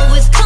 always